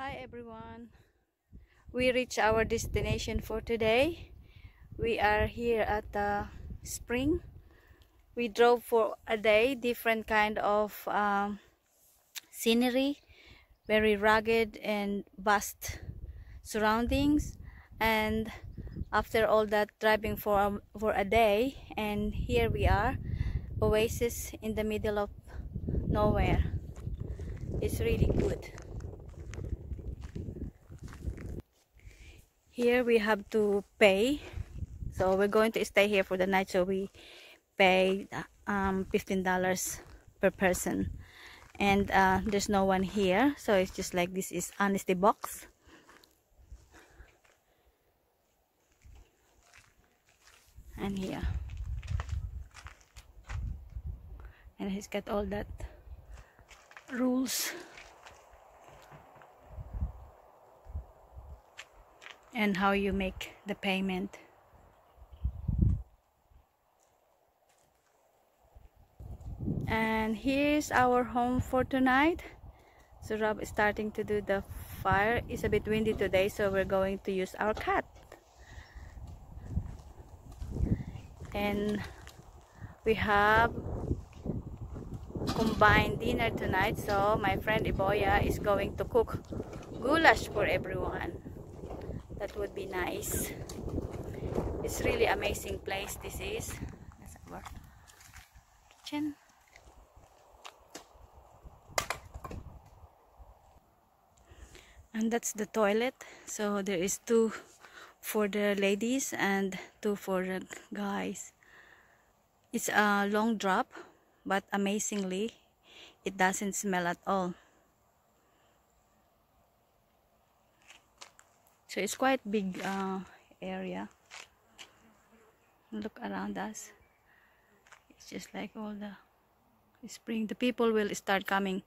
Hi everyone. We reached our destination for today. We are here at the spring. We drove for a day, different kind of um, scenery, very rugged and vast surroundings. And after all that driving for a, for a day, and here we are, oasis in the middle of nowhere. It's really good. Here we have to pay. So we're going to stay here for the night so we pay um, $15 per person. And uh, there's no one here so it's just like this is honesty box. And here. And he's got all that rules and how you make the payment. And here's our home for tonight. So Rob is starting to do the fire. It's a bit windy today, so we're going to use our cat. And we have combined dinner tonight, so my friend Ibolya is going to cook goulash for everyone that would be nice. It's really amazing place this is. That's our kitchen. And that's the toilet. So there is two for the ladies and two for the guys. It's a long drop but amazingly it doesn't smell at all so it's quite big uh, area. Look around us. It's just like all the spring. The people will start coming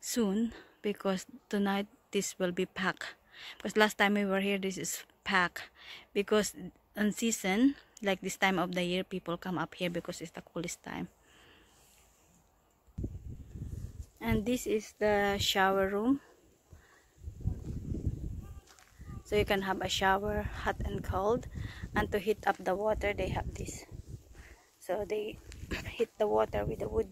soon because tonight this will be packed. Because last time we were here this is packed. Because on season like this time of the year people come up here because it's the coolest time. And this is the shower room so you can have a shower hot and cold and to heat up the water they have this. So they heat the water with the wood.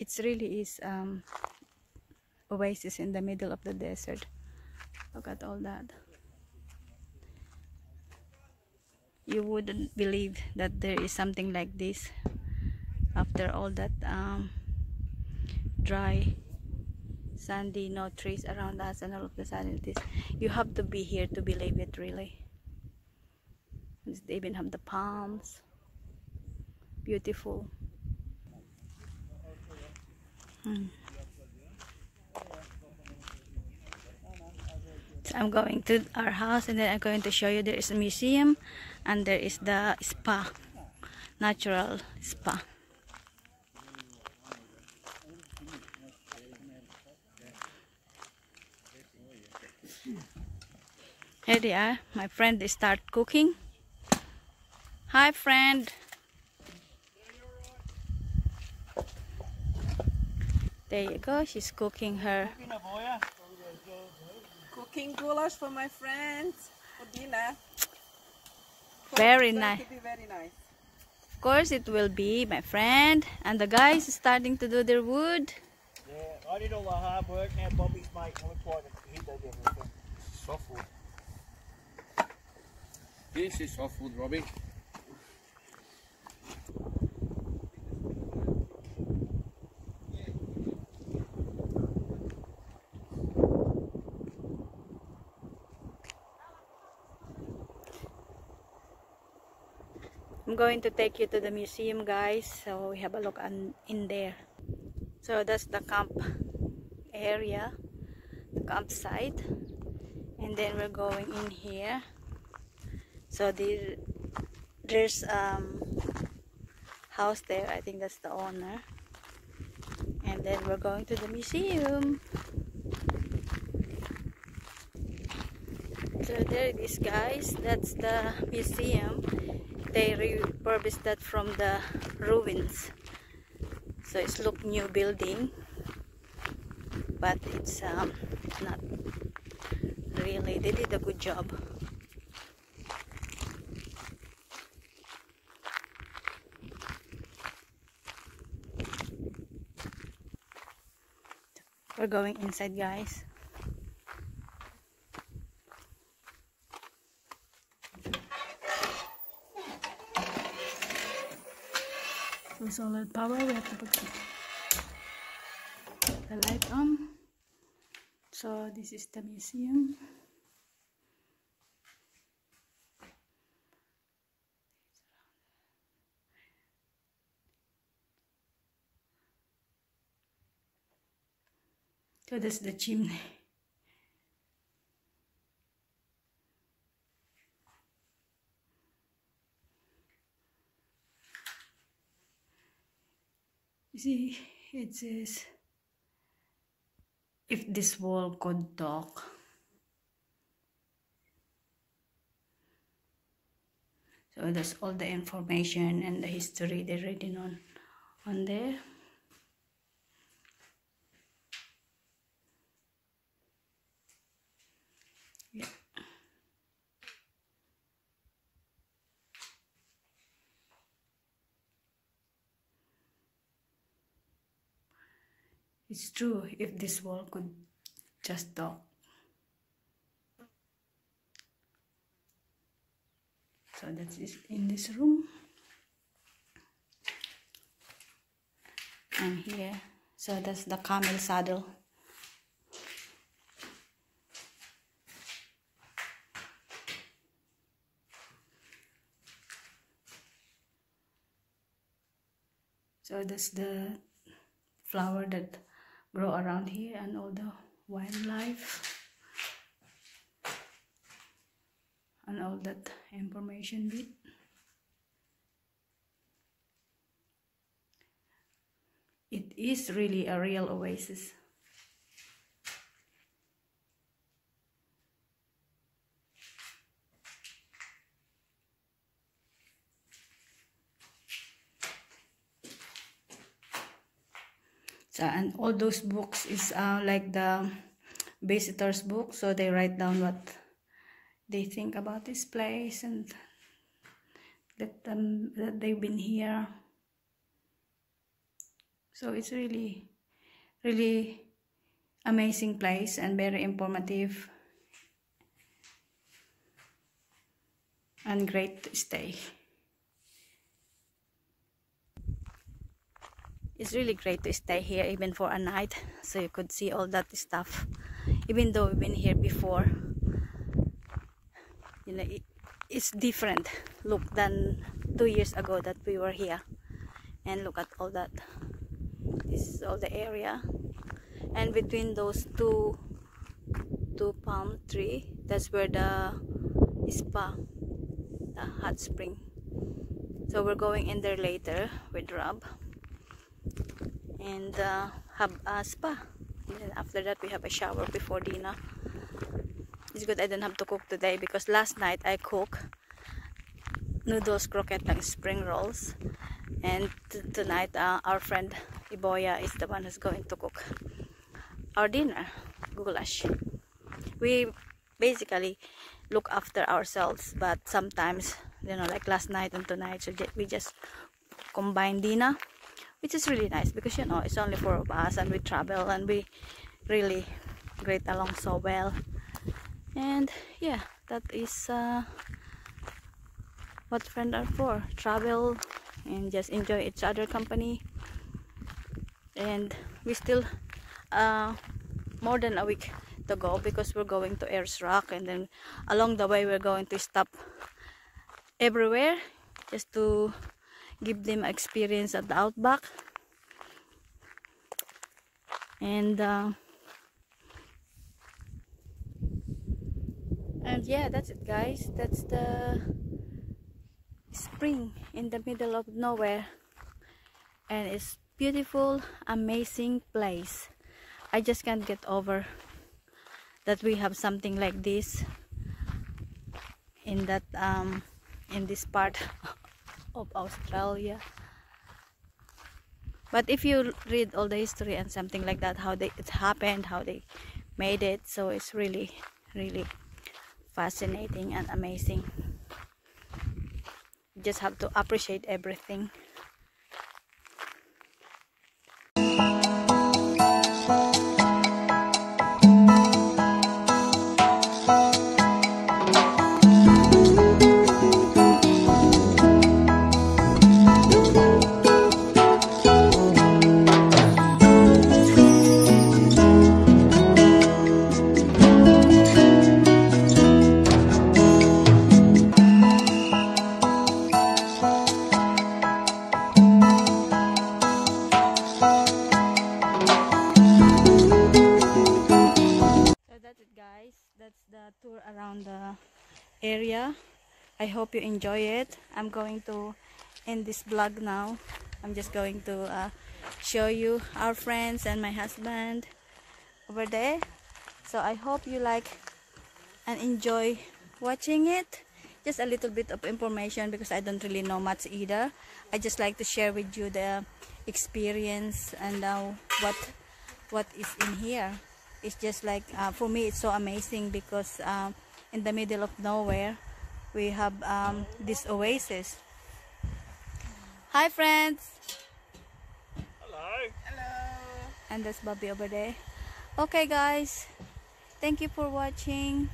It's really is um, oasis in the middle of the desert. Look at all that. You wouldn't believe that there is something like this after all that um, dry sandy no trees around us and all of the sudden you have to be here to believe it really. They even have the palms. Beautiful. Hmm. so I'm going to our house and then I'm going to show you. There is a museum and there is the spa natural spa Here they are. My friend they start cooking. Hi friend. There you go. She's cooking her. Cooking goulash for my friends for dinner. Very nice. very nice. Of course it will be, my friend. And the guys is starting to do their wood. Yeah, I did all the hard work. Now Bobby's making it like he does everything. Softwood. This is softwood, Robbie. I'm going to take you to the museum guys so we have a look on, in there so that's the camp area the campsite and then we're going in here so there there's um house there. I think that's the owner. And then we're going to the museum. So there it is guys. That's the museum. They refurbished that from the ruins. So it's look new building. But it's um, not really they did a good job we're going inside guys. With solar power we have to put the light on. So this is the museum so that's the chimney You see, it says, if this wall could talk. So that's all the information and the history they're written on, on there. Yeah. It's true if this wall could just talk. So that's in this room. And here, so that's the camel saddle. So that's the flower that grow around here and all the wildlife and all that information bit. It is really a real oasis and all those books is uh, like the visitors book. So they write down what they think about this place and that them that they've been here. So it's really really amazing place and very informative and great to stay it's really great to stay here even for a night so you could see all that stuff even though we've been here before. You know it, it's different look than two years ago that we were here. And look at all that. This is all the area. And between those two two palm tree that's where the spa the hot spring. So we're going in there later with Rob and uh, have a spa. And then after that we have a shower before dinner. It's good I don't have to cook today because last night I cook noodles croquette and spring rolls. And tonight uh, our friend Ibolya is the one who's going to cook our dinner. Goulash. We basically look after ourselves but sometimes you know like last night and tonight so we just combine dinner which is really nice because you know it's only four of us and we travel and we really great along so well. And yeah that is uh, what friends are for travel and just enjoy each other company. And we still uh, more than a week to go because we're going to Ayers Rock and then along the way we're going to stop everywhere just to give them experience at the outback. And uh, and yeah that's it guys. That's the spring in the middle of nowhere. And it's beautiful amazing place. I just can't get over that we have something like this in that um, in this part of Australia. But if you read all the history and something like that how they it happened how they made it so it's really really fascinating and amazing. You just have to appreciate everything around the area. I hope you enjoy it. I'm going to end this vlog now. I'm just going to uh, show you our friends and my husband over there. So I hope you like and enjoy watching it. Just a little bit of information because I don't really know much either. I just like to share with you the experience and uh, what what is in here it's just like uh, for me it's so amazing because um, in the middle of nowhere we have um, this oasis. Hi friends. Hello. Hello. and that's Bobby over there. Okay guys. Thank you for watching.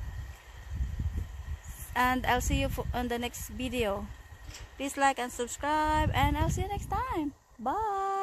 And I'll see you on the next video. Please like and subscribe and I'll see you next time. Bye